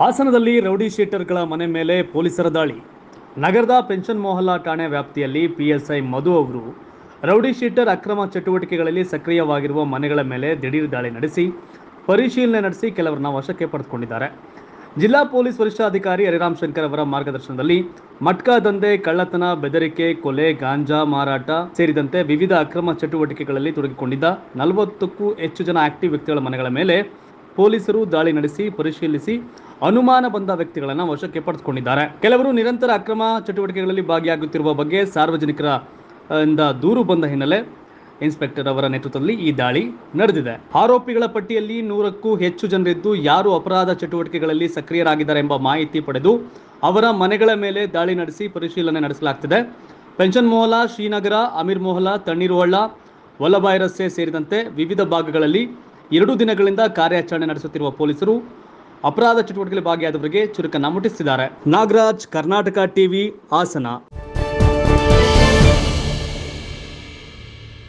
ಹಾಸನದಲ್ಲಿ ರೌಡಿ ಶೀಟರ್ಗಳ ಮನೆ ಮೇಲೆ ಪೊಲೀಸರ ದಾಳಿ. ನಗರದ ಪೆನ್ಷನ್ ಮೊಹಲ್ಲಾ ಠಾಣೆ ವ್ಯಾಪ್ತಿಯಲ್ಲಿ ಪಿಎಸ್ಐ ಮಧು ಅವರು ರೌಡಿ ಶೀಟರ್ ಅಕ್ರಮ ಚಟುವಟಿಕೆಗಳಲ್ಲಿ ಸಕ್ರಿಯವಾಗಿರುವ ಮನೆಗಳ ಮೇಲೆ ದಿಢೀರ್ ದಾಳಿ ನಡೆಸಿ, ಪರಿಶೀಲನೆ ನಡೆಸಿ ಕೆಲವರನ್ನ ವಶಕ್ಕೆ ಪಡೆದುಕೊಂಡಿದ್ದಾರೆ. ಜಿಲ್ಲಾ ಪೊಲೀಸ್ ವರಿಷ್ಠಾಧಿಕಾರಿ ಹರಿರಾಮ್ ಶಂಕರ್ ಅವರ ಮಾರ್ಗದರ್ಶನದಲ್ಲಿ ಮಟ್ಕಾ, ದಂಧೆ, ಕಳ್ಳತನ, ಬೆದರಿಕೆ, ಕೊಲೆ, ಗಾಂಜಾ, ಮಾರಾಟ ಸೇರಿದಂತೆ ವಿವಿಧ ಅಕ್ರಮ ಚಟುವಟಿಕೆಗಳಲ್ಲಿ ತೊಡಗಿಕೊಂಡಿದ್ದ ನಲವತ್ತಕ್ಕೂ ಹೆಚ್ಚು ಜನ ಆಕ್ಟಿವ್ ವ್ಯಕ್ತಿಗಳ ಮನೆಗಳ ಮೇಲೆ ಪೊಲೀಸರು ದಾಳಿ ನಡೆಸಿ ಪರಿಶೀಲಿಸಿ ಅನುಮಾನ ಬಂದ ವ್ಯಕ್ತಿಗಳನ್ನು ವಶಕ್ಕೆ ಪಡೆದುಕೊಂಡಿದ್ದಾರೆ. ಕೆಲವರು ನಿರಂತರ ಅಕ್ರಮ ಚಟುವಟಿಕೆಗಳಲ್ಲಿ ಭಾಗಿಯಾಗುತ್ತಿರುವ ಬಗ್ಗೆ ಸಾರ್ವಜನಿಕರ ದೂರು ಬಂದ ಹಿನ್ನೆಲೆ ಇನ್ಸ್ಪೆಕ್ಟರ್ ಅವರ ನೇತೃತ್ವದಲ್ಲಿ ಈ ದಾಳಿ ನಡೆದಿದೆ. ಆರೋಪಿಗಳ ಪಟ್ಟಿಯಲ್ಲಿ ನೂರಕ್ಕೂ ಹೆಚ್ಚು ಜನರಿದ್ದು ಯಾರು ಅಪರಾಧ ಚಟುವಟಿಕೆಗಳಲ್ಲಿ ಸಕ್ರಿಯರಾಗಿದ್ದಾರೆ ಎಂಬ ಮಾಹಿತಿ ಪಡೆದು ಅವರ ಮನೆಗಳ ಮೇಲೆ ದಾಳಿ ನಡೆಸಿ ಪರಿಶೀಲನೆ ನಡೆಸಲಾಗ್ತಿದೆ. ಪೆನ್ಷನ್ ಮೊಹಲಾ ಶ್ರೀನಗರ, ಅಮೀರ್ ಮೊಹಲಾ ತಣ್ಣೀರುಹಳ್ಳ, ವಲ್ಲಭಾಯ್ ರಸ್ತೆ ಸೇರಿದಂತೆ ವಿವಿಧ ಭಾಗಗಳಲ್ಲಿ ಎರಡು ದಿನಗಳಿಂದ ಕಾರ್ಯಾಚರಣೆ ನಡೆಸುತ್ತಿರುವ ಪೊಲೀಸರು ಅಪರಾಧ ಚಟುವಟಿಕೆಯಲ್ಲಿ ಭಾಗಿಯಾದವರಿಗೆ ಚುರುಕನ್ನ ಮುಟ್ಟಿಸಿದ್ದಾರೆ ನಾಗರಾಜ್ ಕರ್ನಾಟಕ ಟಿವಿ ಹಾಸನ.